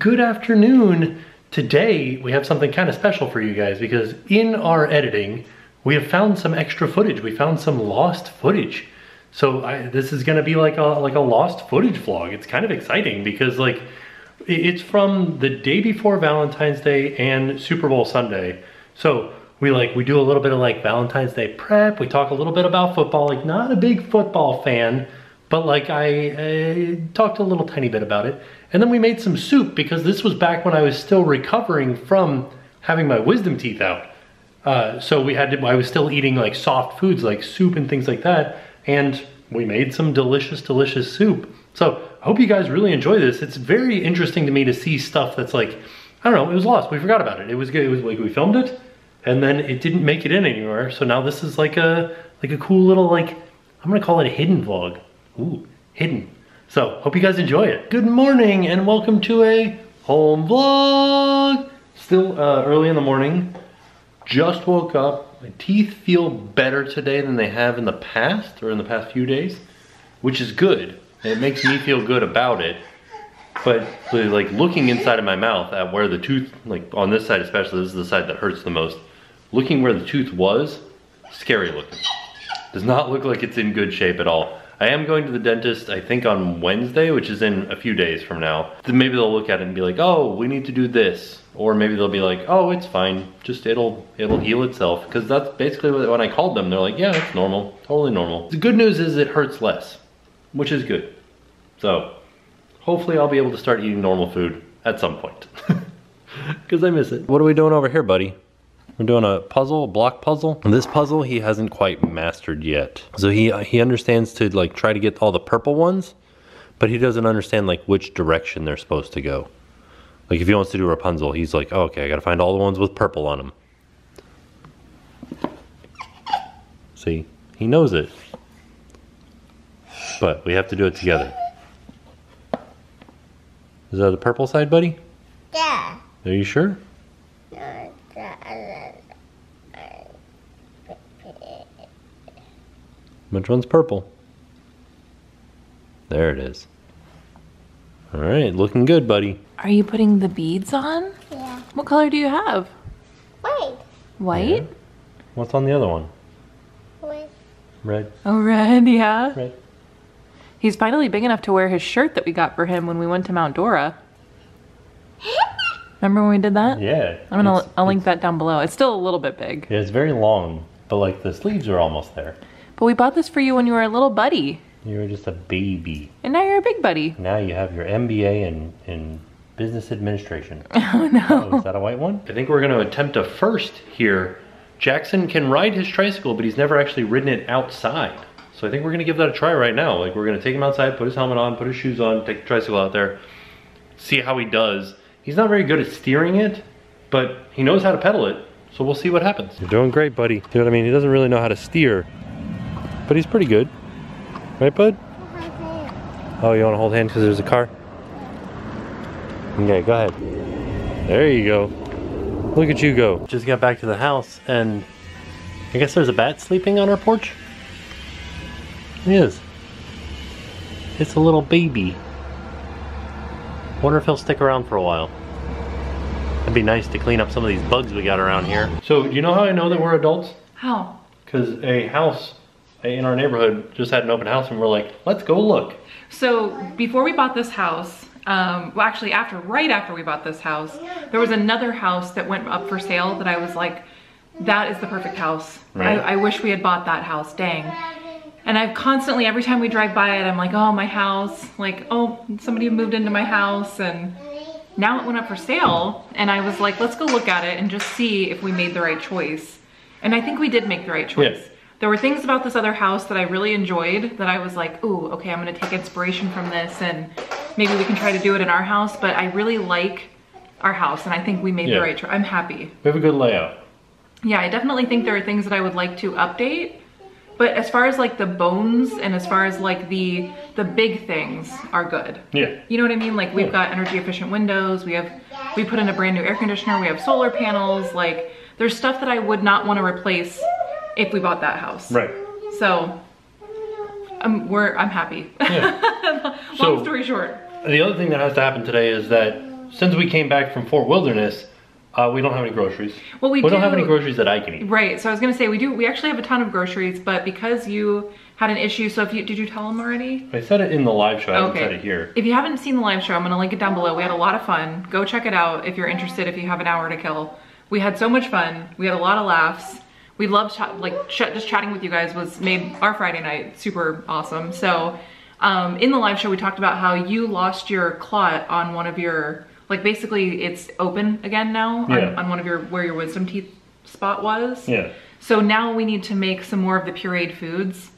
good afternoon. Today we have something kind of special for you guys because in our editing, we have found some extra footage. We found some lost footage. So I, this is gonna be like a like a lost footage vlog. It's kind of exciting because like it's from the day before Valentine's Day and Super Bowl Sunday. So we like we do a little bit of like Valentine's Day prep. We talk a little bit about football. Like not a big football fan, but like I, I talked a little tiny bit about it. And then we made some soup because this was back when I was still recovering from having my wisdom teeth out. Uh, so we had to, I was still eating like soft foods like soup and things like that. And we made some delicious, delicious soup. So I hope you guys really enjoy this. It's very interesting to me to see stuff that's like, I don't know, it was lost. We forgot about it. It was good. It was like we filmed it and then it didn't make it in anywhere. So now this is like a like a cool little like I'm gonna call it a hidden vlog. Ooh, hidden. So hope you guys enjoy it. Good morning and welcome to a home vlog. Still uh, early in the morning. Just woke up. My teeth feel better today than they have in the past or in the past few days, which is good. It makes me feel good about it. But like looking inside of my mouth at where the tooth, like on this side especially, this is the side that hurts the most looking where the tooth was, scary looking. Does not look like it's in good shape at all. I am going to the dentist, I think on Wednesday, which is in a few days from now. Maybe they'll look at it and be like, oh, we need to do this. Or maybe they'll be like, oh, it's fine. Just it'll it'll heal itself. Because that's basically what, when I called them, they're like, yeah, it's normal, totally normal. The good news is it hurts less, which is good. So hopefully I'll be able to start eating normal food at some point. Because I miss it. What are we doing over here, buddy? We're doing a puzzle, a block puzzle. And this puzzle he hasn't quite mastered yet. So he he understands to like try to get all the purple ones, but he doesn't understand like which direction they're supposed to go. Like if he wants to do Rapunzel, he's like, oh, okay, I gotta find all the ones with purple on them. See, he knows it. But we have to do it together. Is that the purple side, buddy? Yeah. Are you sure? Which one's purple? There it is. All right, looking good, buddy. Are you putting the beads on? Yeah. What color do you have? Wait. White? Yeah. What's on the other one? Wait. Red. Oh, red, yeah. Red. He's finally big enough to wear his shirt that we got for him when we went to Mount Dora. Remember when we did that? Yeah. I'm gonna, I'll link that down below. It's still a little bit big. Yeah, it's very long, but like the sleeves are almost there. But we bought this for you when you were a little buddy. You were just a baby. And now you're a big buddy. Now you have your MBA in, in business administration. Oh no. Oh, is that a white one? I think we're going to attempt a first here. Jackson can ride his tricycle, but he's never actually ridden it outside. So I think we're going to give that a try right now. Like we're going to take him outside, put his helmet on, put his shoes on, take the tricycle out there, see how he does. He's not very good at steering it, but he knows how to pedal it. So we'll see what happens. You're doing great, buddy. You know what I mean? He doesn't really know how to steer, but he's pretty good. Right, bud? Oh, you want to hold hands because there's a car? Okay, go ahead. There you go. Look at you go. Just got back to the house and I guess there's a bat sleeping on our porch. It is. It's a little baby. Wonder if he'll stick around for a while. It'd be nice to clean up some of these bugs we got around here. So, you know how I know that we're adults? How? Because a house in our neighborhood just had an open house and we're like, let's go look. So before we bought this house, um, well actually after, right after we bought this house, there was another house that went up for sale that I was like, that is the perfect house. Right. I, I wish we had bought that house, dang. And I've constantly, every time we drive by it, I'm like, oh, my house, like, oh, somebody moved into my house and now it went up for sale and I was like, let's go look at it and just see if we made the right choice. And I think we did make the right choice. Yeah. There were things about this other house that I really enjoyed that I was like, ooh, okay, I'm gonna take inspiration from this and maybe we can try to do it in our house, but I really like our house and I think we made Yeah. the right choice. I'm happy. We have a good layout. Yeah, I definitely think there are things that I would like to update. But as far as like the bones and as far as like the the big things are good. Yeah. You know what I mean? Like we've got energy efficient windows, we have we put in a brand new air conditioner, we have solar panels, like there's stuff that I would not want to replace if we bought that house. Right. So I'm we're I'm happy. Yeah. Long So- story short. The other thing that has to happen today is that since we came back from Fort Wilderness, uh, we don't have any groceries. Well, we don't have any groceries that I can eat. Right. So I was gonna say we do. We actually have a ton of groceries, but because you had an issue, so if you did you tell them already? I said it in the live show. I haven't Okay. said it here. If you haven't seen the live show, I'm gonna link it down below. We had a lot of fun. Go check it out if you're interested. If you have an hour to kill, we had so much fun. We had a lot of laughs. We loved like ch- just chatting with you guys was made our Friday night super awesome. So um, in the live show, we talked about how you lost your clot on one of your like basically it's open again now Yeah. on, on one of your where your wisdom teeth spot was. Yeah. So now we need to make some more of the pureed foods.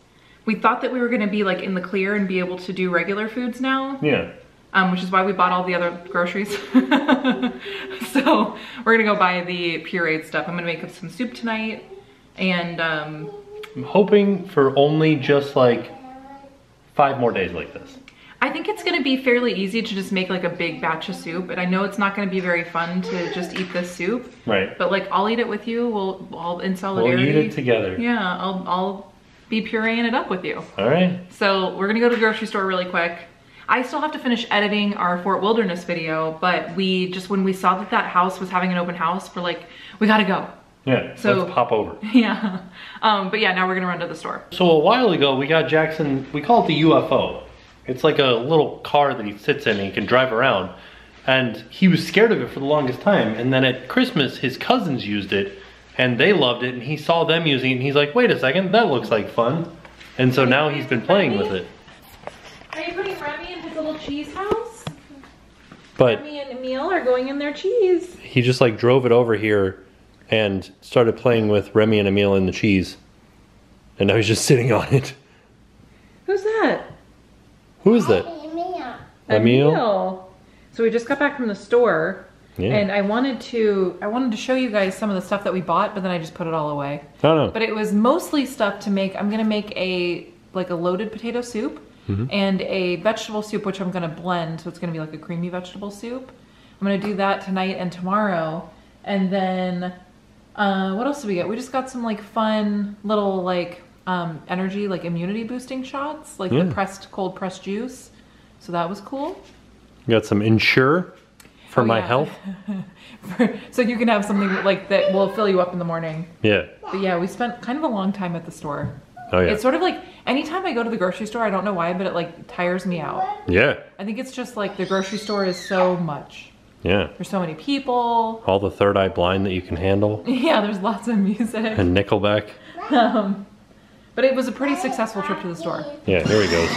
We thought that we were gonna be like in the clear and be able to do regular foods now, Yeah. um, which is why we bought all the other groceries. so we're gonna go buy the pureed stuff. I'm gonna make up some soup tonight, and um, I'm hoping for only just like five more days like this. I think it's gonna be fairly easy to just make like a big batch of soup. And I know it's not gonna be very fun to just eat this soup, Right. but like I'll eat it with you. We'll all in solidarity. We'll eat it together. Yeah, I'll I'll be pureeing it up with you. All right. So we're gonna go to the grocery store really quick. I still have to finish editing our Fort Wilderness video, but we just, when we saw that that house was having an open house, we're like, we gotta go. Yeah. So- let's pop over. Yeah. Um, but yeah, now we're gonna run to the store. So a while ago, we got Jackson. We call it the UFO. It's like a little car that he sits in and he can drive around. And he was scared of it for the longest time. And then at Christmas, his cousins used it, and they loved it. And he saw them using it, and he's like, "Wait a second, that looks like fun." And so now he's been playing with it. Are you putting Remy in his little cheese house? But Remy and Emile are going in their cheese. he just like drove it over here and started playing with Remy and Emile in the cheese. And now he's just sitting on it. Who's that? Who is that? Emile. Emile? So we just got back from the store. Yeah. And I wanted to I wanted to show you guys some of the stuff that we bought, but then I just put it all away. I don't know. But it was mostly stuff to make. I'm gonna make a like a loaded potato soup and a vegetable soup, which I'm gonna blend. So it's gonna be like a creamy vegetable soup. I'm gonna do that tonight and tomorrow. And then uh, what else did we get? We just got some like fun little like um, energy, like immunity boosting shots, like Yeah. the pressed cold pressed juice. So that was cool. Got some Ensure for Oh, my yeah. health. so you can have something like that will fill you up in the morning. Yeah. But yeah, we spent kind of a long time at the store. Oh yeah. It's sort of like anytime I go to the grocery store, I don't know why, but it like tires me out. yeah. I think it's just like the grocery store is so much. Yeah. There's so many people. All the third eye blind that you can handle. Yeah, there's lots of music. And Nickelback. Um, but it was a pretty successful trip to the store. Yeah, here he goes.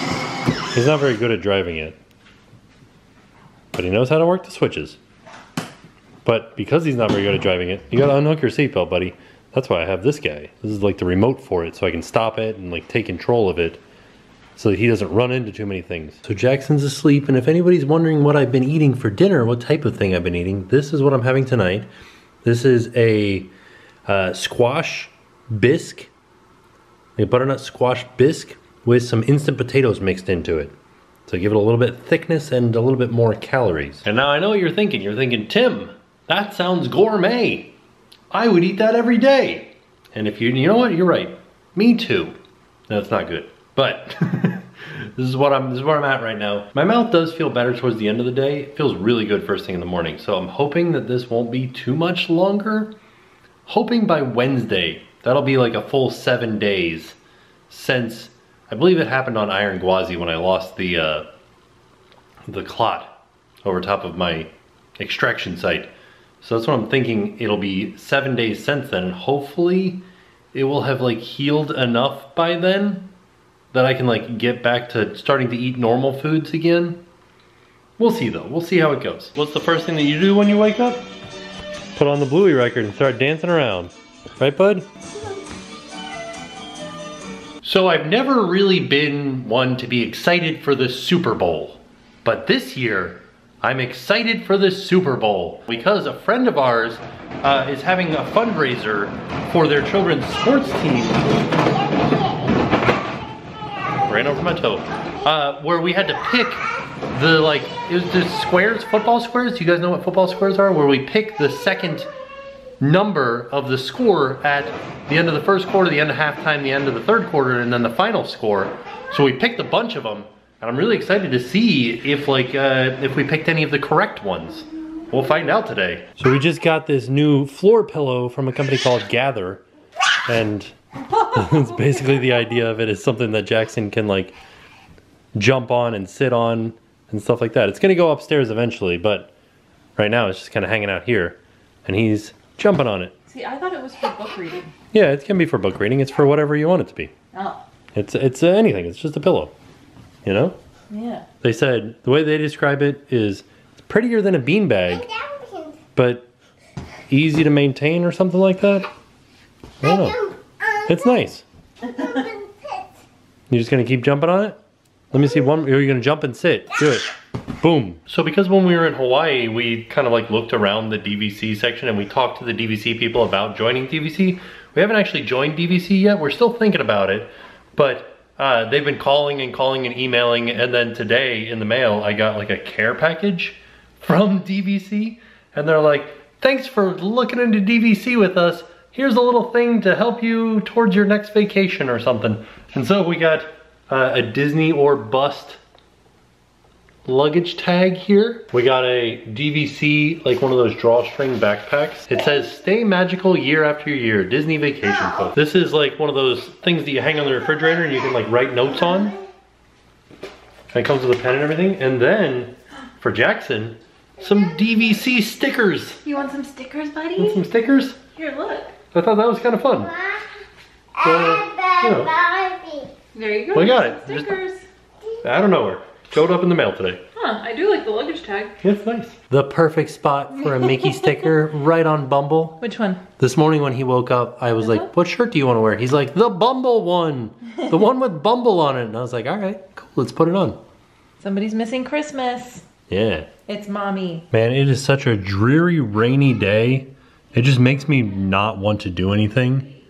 He's not very good at driving it. But he knows how to work the switches. But because he's not very good at driving it, you gotta unhook your seatbelt, buddy. That's why I have this guy. This is like the remote for it, so I can stop it and like take control of it so that he doesn't run into too many things. So Jackson's asleep, and if anybody's wondering what I've been eating for dinner, what type of thing I've been eating, this is what I'm having tonight. This is a uh, squash bisque, a butternut squash bisque with some instant potatoes mixed into it. So give it a little bit thickness and a little bit more calories. And now I know what you're thinking. You're thinking, Tim, that sounds gourmet. I would eat that every day. And if you, you know what, you're right. Me too. That's not good. But this is what I'm this is where I'm at right now. My mouth does feel better towards the end of the day. It feels really good first thing in the morning. So I'm hoping that this won't be too much longer. Hoping by Wednesday, that'll be like a full seven days since I believe it happened on Iron Gwazi when I lost the uh, the clot over top of my extraction site. So that's what I'm thinking. It'll be seven days since then. Hopefully, it will have like healed enough by then that I can like get back to starting to eat normal foods again. We'll see though. We'll see how it goes. What's the first thing that you do when you wake up? Put on the Bluey record and start dancing around. Right, bud? So I've never really been one to be excited for the Super Bowl. But this year, I'm excited for the Super Bowl because a friend of ours uh, is having a fundraiser for their children's sports team. Ran over my toe. Uh, where we had to pick the like, it was the squares, football squares. Do you guys know what football squares are? Where we pick the second number of the score at the end of the first quarter, the end of halftime, the end of the third quarter, and then the final score. So we picked a bunch of them, and I'm really excited to see if like uh, if we picked any of the correct ones. We'll find out today. So we just got this new floor pillow from a company called Gather. And it's basically the idea of it is something that Jackson can like jump on and sit on and stuff like that. It's gonna go upstairs eventually, but right now it's just kind of hanging out here. And he's jumping on it. See, I thought it was for book reading. Yeah, it can be for book reading. It's for whatever you want it to be. Oh, It's it's uh, anything. It's just a pillow. You know? yeah. They said the way they describe it is it's prettier than a beanbag, but easy to maintain or something like that. I don't know. It's nice. You're just gonna keep jumping on it? Let me see one. You're gonna jump and sit. Do it. Boom. So because when we were in Hawaii, we kind of like looked around the DVC section and we talked to the DVC people about joining DVC. We haven't actually joined DVC yet. We're still thinking about it, but uh, they've been calling and calling and emailing. And then today in the mail, I got like a care package from DVC, and they're like, "Thanks for looking into DVC with us. Here's a little thing to help you towards your next vacation or something." And so we got uh, a Disney or bust luggage tag here. We got a DVC, like one of those drawstring backpacks. It says, stay magical year after year, Disney vacation quote. This is like one of those things that you hang on the refrigerator and you can like write notes on. And it comes with a pen and everything. And then for Jackson, some DVC stickers. You want some stickers, Want buddy? some stickers? Here, look. I thought that was kind of fun. you know. There you go. We got some it. Just- Stickers. I don't know where. Showed up in the mail today. Huh, I do like the luggage tag. It's nice. The perfect spot for a Mickey sticker right on Bumble. Which one? This morning when he woke up, I was like, uh-huh. what shirt do you want to wear? He's like, the Bumble one. The one with Bumble on it. And I was like, all right, cool, let's put it on. Somebody's missing Christmas. Yeah. It's mommy. Man, it is such a dreary, rainy day. It just makes me not want to do anything.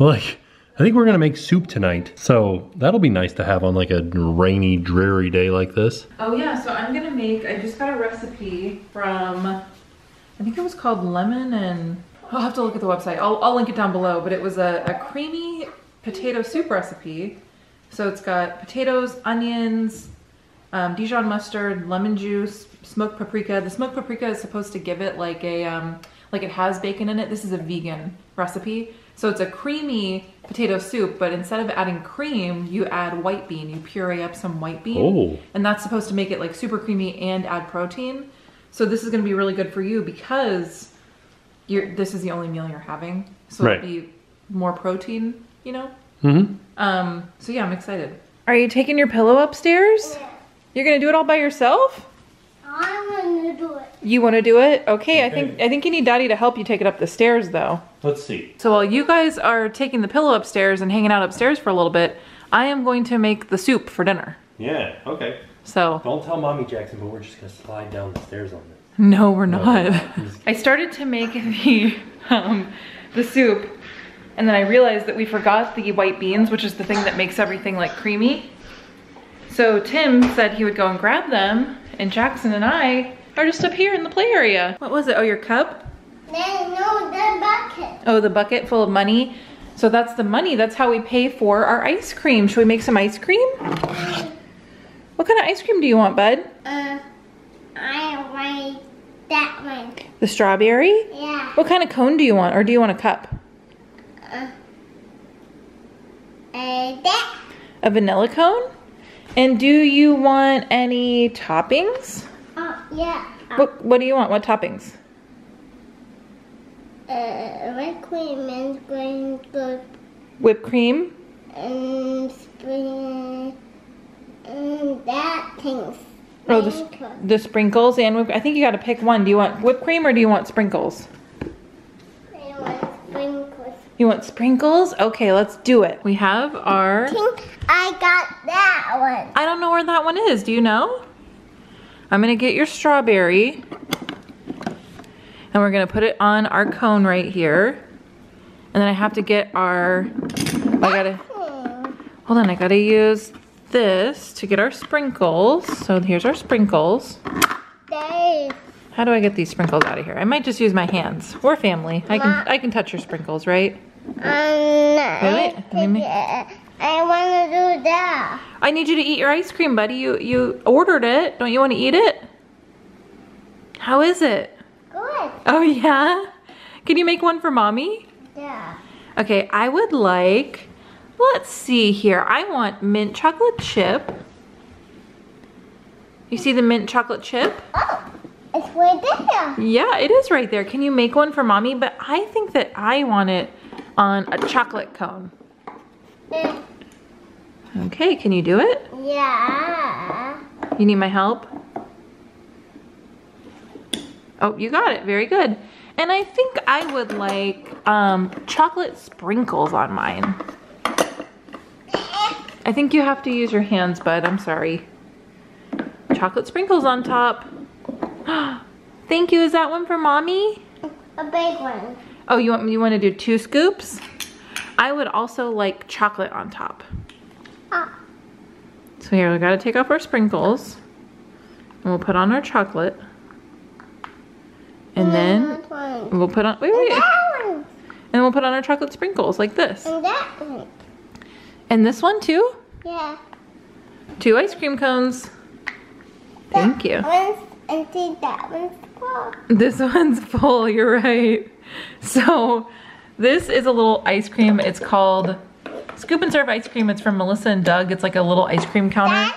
Like, I think we're gonna make soup tonight. So that'll be nice to have on like a rainy, dreary day like this. Oh yeah, so I'm gonna make, I just got a recipe from, I think it was called lemon and, I'll have to look at the website. I'll, I'll link it down below, but it was a, a creamy potato soup recipe. So it's got potatoes, onions, um, Dijon mustard, lemon juice, smoked paprika. The smoked paprika is supposed to give it like a, um, like it has bacon in it. This is a vegan recipe. So it's a creamy potato soup, but instead of adding cream, you add white bean. You puree up some white bean. Oh. And that's supposed to make it like super creamy and add protein. So this is gonna be really good for you because you're, this is the only meal you're having. So Right. it'll be more protein, you know? Mm-hmm. Um, so yeah, I'm excited. Are you taking your pillow upstairs? You're gonna do it all by yourself? I want to do it. You want to do it? Okay, I think I think you need Daddy to help you take it up the stairs though. Let's see. So while you guys are taking the pillow upstairs and hanging out upstairs for a little bit, I am going to make the soup for dinner. Yeah, okay. So Don't tell Mommy Jackson, but we're just gonna slide down the stairs on this. no, we're not. I'm I started to make the um, the soup, and then I realized that we forgot the white beans, which is the thing that makes everything like creamy. So Tim said he would go and grab them, and Jackson and I are just up here in the play area. What was it? Oh, your cup? No, the bucket. Oh, the bucket full of money. So that's the money. That's how we pay for our ice cream. Should we make some ice cream? What kind of ice cream do you want, bud? Uh, I want that one. The strawberry? Yeah. What kind of cone do you want, or do you want a cup? Uh, uh, that. A vanilla cone? And do you want any toppings? Oh, yeah. Uh, What What do you want? What toppings? uh, red cream and green good Whipped cream? and spring and that things. Oh, the, the sprinkles and whipped, I think you got to pick one. Do you want whipped cream or do you want sprinkles? I want sprinkles. You want sprinkles? Okay, let's do it. We have our. I got that one. I don't know where that one is. Do you know? I'm gonna get your strawberry. And we're gonna put it on our cone right here. And then I have to get our, I gotta, hold on, I gotta use this to get our sprinkles. So here's our sprinkles. There. How do I get these sprinkles out of here? I might just use my hands. We're family. I can I can touch your sprinkles, right? Um, I, Wait, let me- I want to do that. I need you to eat your ice cream, buddy. You you ordered it. Don't you want to eat it? How is it? Good. Oh yeah? Can you make one for mommy? Yeah. Okay, I would like, let's see here. I want mint chocolate chip. You see the mint chocolate chip? Oh, it's right there. Yeah, it is right there. Can you make one for mommy? But I think that I want it on a chocolate cone. Uh, Okay, can you do it? Yeah. You need my help? Oh, you got it. Very good. And I think I would like um, chocolate sprinkles on mine. I think you have to use your hands, bud. I'm sorry. Chocolate sprinkles on top. Thank you. Is that one for mommy? A big one. Oh, you want you want to do two scoops? I would also like chocolate on top. Ah. So here, we gotta take off our sprinkles. And we'll put on our chocolate. And then one. we'll put on, wait, wait. And. And we'll put on our chocolate sprinkles like this. And that one. And this one too. Yeah. Two ice cream cones. Thank you. Empty. That one's full. This one's full, you're right. So this is a little ice cream. It's called Scoop and Serve Ice Cream. It's from Melissa and Doug. It's like a little ice cream counter.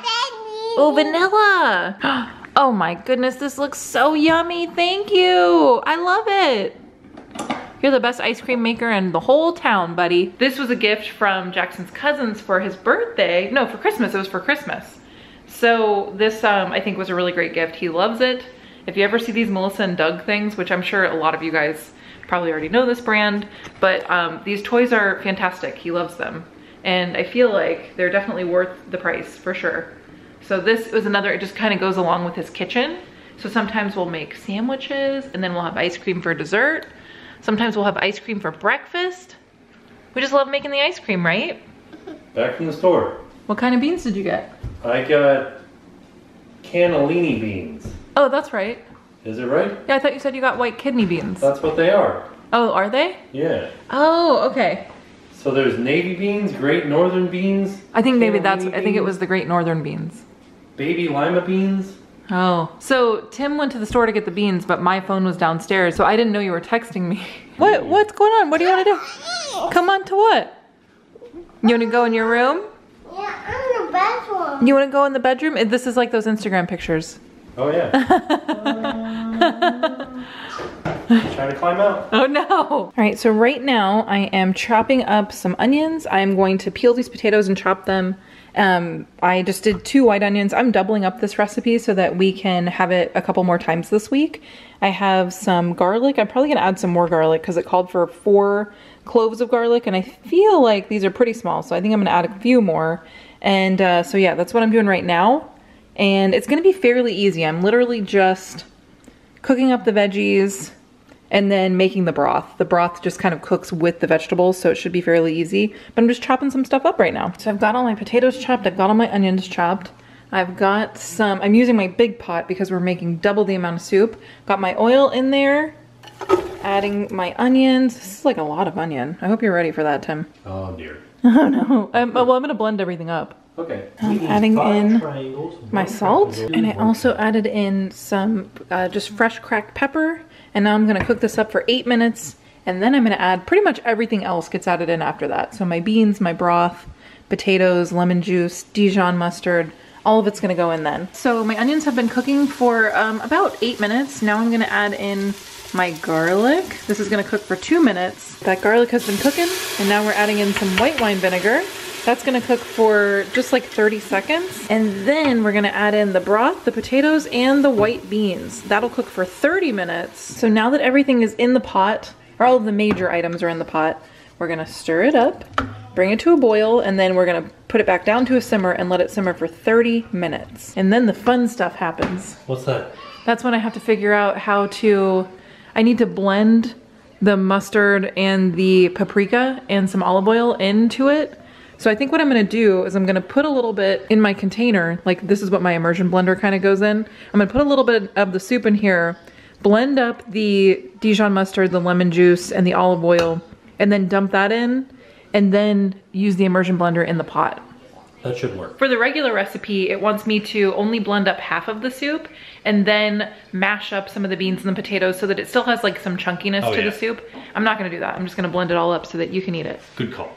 Oh, vanilla. Oh my goodness, this looks so yummy. Thank you. I love it. You're the best ice cream maker in the whole town, buddy. This was a gift from Jackson's cousins for his birthday. No, for Christmas. It was for Christmas. So this, um, I think, was a really great gift. He loves it. If you ever see these Melissa and Doug things, which I'm sure a lot of you guys probably already know this brand, but um, these toys are fantastic. He loves them. And I feel like they're definitely worth the price for sure. So this was another, it just kind of goes along with his kitchen. So sometimes we'll make sandwiches and then we'll have ice cream for dessert. Sometimes we'll have ice cream for breakfast. We just love making the ice cream, right? Back from the store. What kind of beans did you get? I got cannellini beans. Oh, that's right. Is it right? Yeah, I thought you said you got white kidney beans. That's what they are. Oh, are they? Yeah. Oh, okay. So there's navy beans, great northern beans, I think maybe that's, Cannellini I think it was the Great Northern beans. baby lima beans. Oh, so Tim went to the store to get the beans, but my phone was downstairs, so I didn't know you were texting me. What, what's going on? What do you want to do? Come on to what? You want to go in your room? Yeah, I'm the best one. You want to go in the bedroom? Uh, This is like those Instagram pictures. Oh yeah. Trying to climb out. Oh no. All right, so right now I am chopping up some onions. I'm going to peel these potatoes and chop them. Um, I just did two white onions. I'm doubling up this recipe so that we can have it a couple more times this week. I have some garlic. I'm probably gonna add some more garlic because it called for four cloves of garlic and I feel like these are pretty small. So I think I'm gonna add a few more. And uh, so yeah, that's what I'm doing right now. And it's gonna be fairly easy. I'm literally just cooking up the veggies, and then making the broth. The broth just kind of cooks with the vegetables, so it should be fairly easy. But I'm just chopping some stuff up right now. So I've got all my potatoes chopped, I've got all my onions chopped. I've got some, I'm using my big pot because we're making double the amount of soup. Got my oil in there, adding my onions. This is like a lot of onion. I hope you're ready for that, Tim. Oh dear. Oh no. I'm, well, I'm gonna blend everything up. Okay. I'm adding in my salt and I also added in some uh, just fresh cracked pepper and now I'm gonna cook this up for eight minutes and then I'm gonna add pretty much everything else gets added in after that. So my beans, my broth, potatoes, lemon juice, Dijon mustard, all of it's gonna go in then. So my onions have been cooking for um, about eight minutes. Now I'm gonna add in my garlic. This is gonna cook for two minutes. That garlic has been cooking and now we're adding in some white wine vinegar. That's gonna cook for just like 30 seconds. And then we're gonna add in the broth, the potatoes, and the white beans. That'll cook for 30 minutes. So now that everything is in the pot, or all of the major items are in the pot, we're gonna stir it up, bring it to a boil, and then we're gonna put it back down to a simmer and let it simmer for 30 minutes. And then the fun stuff happens. What's that? That's when I have to figure out how to, I need to blend the mustard and the paprika and some olive oil into it. So I think what I'm gonna do is I'm gonna put a little bit in my container, like this is what my immersion blender kind of goes in. I'm gonna put a little bit of the soup in here, blend up the Dijon mustard, the lemon juice, and the olive oil, and then dump that in, and then use the immersion blender in the pot. That should work. For the regular recipe, it wants me to only blend up half of the soup and then mash up some of the beans and the potatoes so that it still has like some chunkiness Oh, to yeah. the soup. I'm not gonna do that. I'm just gonna blend it all up so that you can eat it. Good call.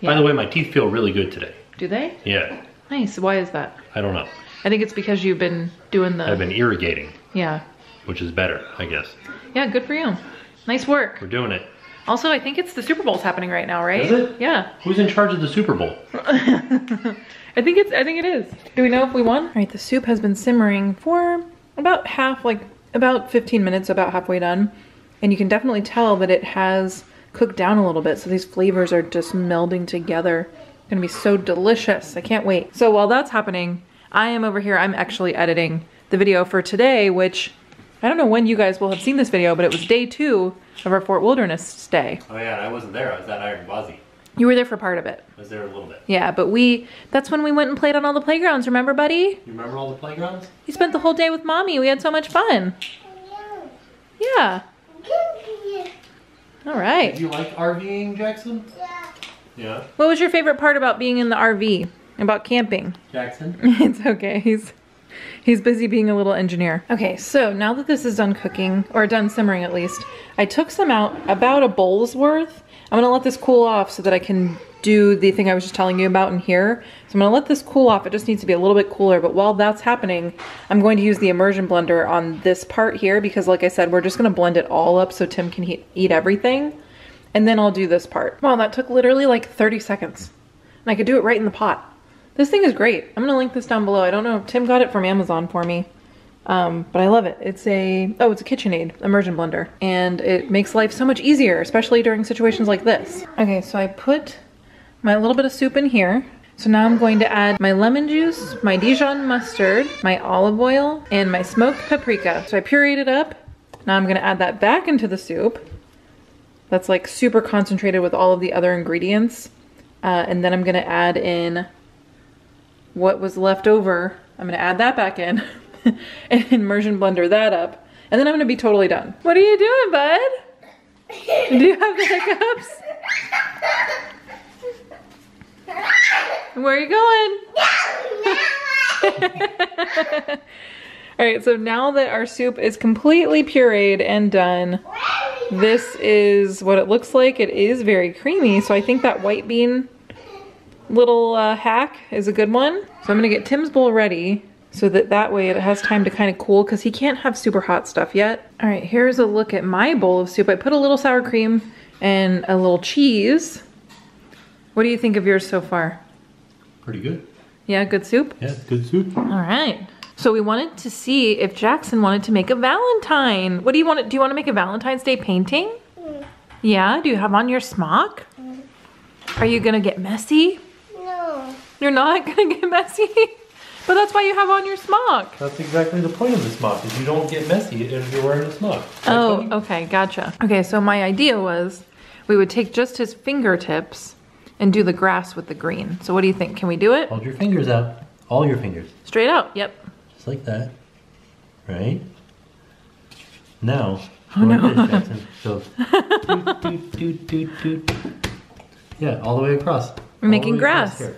Yeah. By the way, my teeth feel really good today. Do they? Yeah, Nice. Why is that? I don't know. I think it's because you've been doing the I've been irrigating, Yeah. which is better, I guess. Yeah, good for you. Nice work. We're doing it. Also, I think it's the Super Bowl's happening right now, right? Is it? Yeah. Who's in charge of the Super Bowl? I think it's I think it is. Do we know if we won? All right, the soup has been simmering for about half like about 15 minutes, about halfway done. And you can definitely tell that it has cooked down a little bit. So these flavors are just melding together. Gonna be so delicious. I can't wait. So while that's happening, I am over here, I'm actually editing the video for today, which I don't know when you guys will have seen this video, but it was day two of our Fort Wilderness stay. Oh yeah, I wasn't there. I was at Iron Gwazi. You were there for part of it. I was there a little bit. Yeah, but we, that's when we went and played on all the playgrounds, remember, buddy? You remember all the playgrounds? You spent the whole day with mommy. We had so much fun. Yeah. All right. Did you like RVing, Jackson? Yeah. Yeah. What was your favorite part about being in the RV? About camping? Jackson? it's okay. He's he's busy being a little engineer. Okay, so now that this is done cooking or done simmering at least, I took some out about a bowl's worth. I'm gonna let this cool off so that I can do the thing I was just telling you about in here. So I'm gonna let this cool off. It just needs to be a little bit cooler. But while that's happening, I'm going to use the immersion blender on this part here because like I said, we're just gonna blend it all up so Tim can eat everything. And then I'll do this part. Wow, that took literally like 30 seconds. And I could do it right in the pot. This thing is great. I'm gonna link this down below. I don't know, Tim got it from Amazon for me. Um, but I love it. It's a, oh, it's a KitchenAid immersion blender. And it makes life so much easier, especially during situations like this. Okay, so I put my little bit of soup in here. So now I'm going to add my lemon juice, my Dijon mustard, my olive oil, and my smoked paprika. So I pureed it up. Now I'm gonna add that back into the soup. That's like super concentrated with all of the other ingredients. Uh, and then I'm gonna add in what was left over. I'm gonna add that back in and immersion blender that up. And then I'm gonna be totally done. What are you doing, bud? Do you have the hiccups? Where are you going? All right, so now that our soup is completely pureed and done, this is what it looks like. It is very creamy, so I think that white bean little uh, hack is a good one. So I'm gonna get Tim's bowl ready so that that way it has time to kind of cool because he can't have super hot stuff yet. All right, here's a look at my bowl of soup. I put a little sour cream and a little cheese. What do you think of yours so far? Pretty good. Yeah, good soup? Yeah, good soup. All right. So we wanted to see if Jackson wanted to make a Valentine. What do you want to, do you want to make a Valentine's Day painting? Yeah, do you have on your smock? Are you gonna get messy? You're not gonna get messy? But that's why you have on your smock. That's exactly the point of the smock, is you don't get messy if you're wearing a smock. Right, Oh, buddy? okay, gotcha. Okay, so my idea was we would take just his fingertips and do the grass with the green. So what do you think? Can we do it? Hold your fingers out. All your fingers. Straight out, yep. Just like that. Right? Now, Oh, no. this, So, doot, doot, doot, doot, doot. Yeah, all the way across. We're making All across grass. here.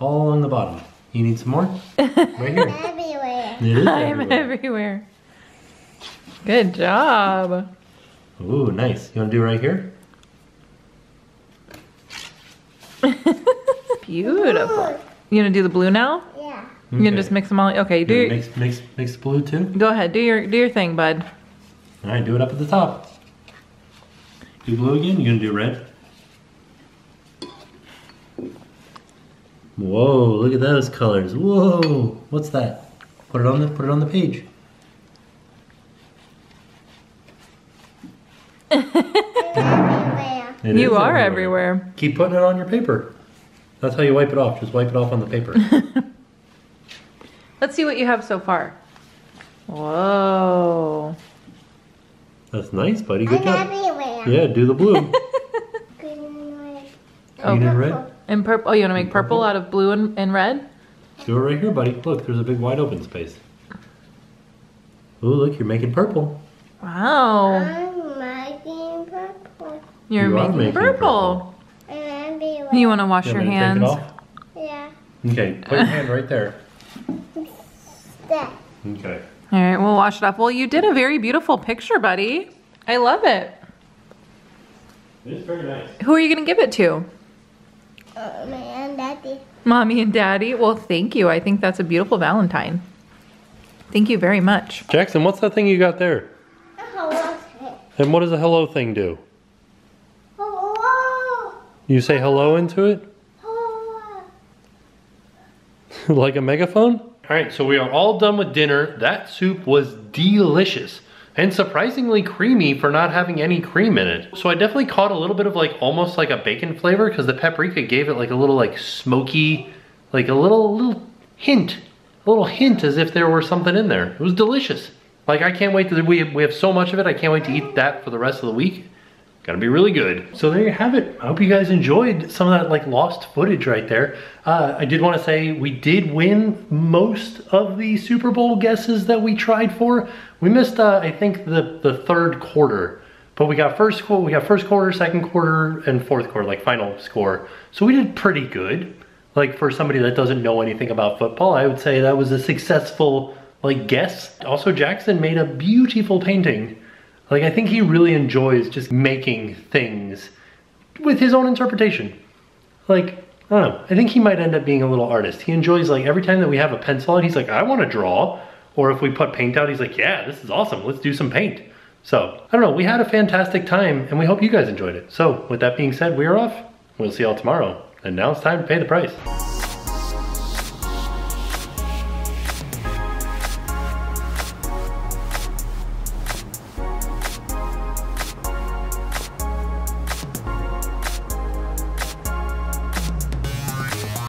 All along the bottom. You need some more? Right here. Everywhere. It is I'm everywhere. everywhere. Good job. Ooh, nice. You want to do it right here? Beautiful. You gonna do the blue now? Yeah. You gonna just mix them all? Okay, do Do your, mix, mix, mix blue too? go ahead. Do your do your thing, bud. All right, do it up at the top. Do blue again. You gonna do red? Whoa! Look at those colors. Whoa! What's that? Put it on the put it on the page. It you is are everywhere. Keep putting it on your paper. That's how you wipe it off. Just wipe it off on the paper. Let's see what you have so far. Whoa. That's nice, buddy. Good I'm job. everywhere. Yeah, do the blue. Green and red. Oh, Green and red. And purple. Oh, you want to make mm-hmm. purple out of blue and, and red? Do it right here, buddy. Look, there's a big wide open space. Ooh, look, you're making purple. Wow. I'm making purple. You're You making, making purple. I'm. You want to wash You your want take hands? it off? Yeah. Okay, put your hand right there. That. Okay. All right, we'll wash it off. Well, you did a very beautiful picture, buddy. I love it. It's very nice. Who are you gonna give it to? Uh, oh, man, daddy. Mommy and Daddy? Well, thank you. I think that's a beautiful Valentine. Thank you very much. Jackson, what's that thing you got there? Hello. And what does the hello thing do? Hello. You say hello into it? Hello. like a megaphone? All right, so we are all done with dinner. That soup was delicious and surprisingly creamy for not having any cream in it. So I definitely caught a little bit of like almost like a bacon flavor because the paprika gave it like a little like smoky, like a little little hint, a little hint as if there were something in there. It was delicious. Like I can't wait to we we have so much of it. I can't wait to eat that for the rest of the week. Gonna be really good. So there you have it. I hope you guys enjoyed some of that like lost footage right there. Uh, I did want to say we did win most of the Super Bowl guesses that we tried for. We missed, uh, I think, the the third quarter, but we got first quarter, we got first quarter, second quarter, and fourth quarter, like final score. So we did pretty good. Like for somebody that doesn't know anything about football, I would say that was a successful like guess. Also, Jackson made a beautiful painting. Like I think he really enjoys just making things with his own interpretation. Like, I don't know. I think he might end up being a little artist. He enjoys like every time that we have a pencil out, he's like, I want to draw. Or if we put paint out, he's like, yeah, this is awesome. Let's do some paint. So, I don't know. We had a fantastic time and we hope you guys enjoyed it. So, with that being said, we are off. We'll see y'all tomorrow. And now it's time to pay the price.